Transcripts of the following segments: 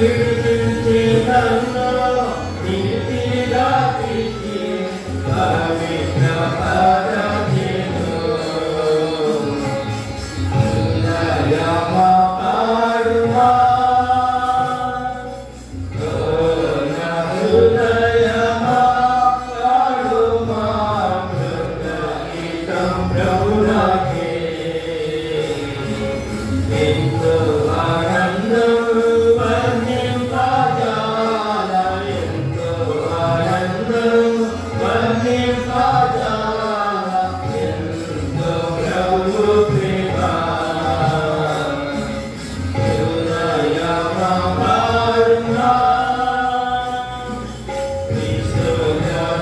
you.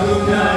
Hallelujah.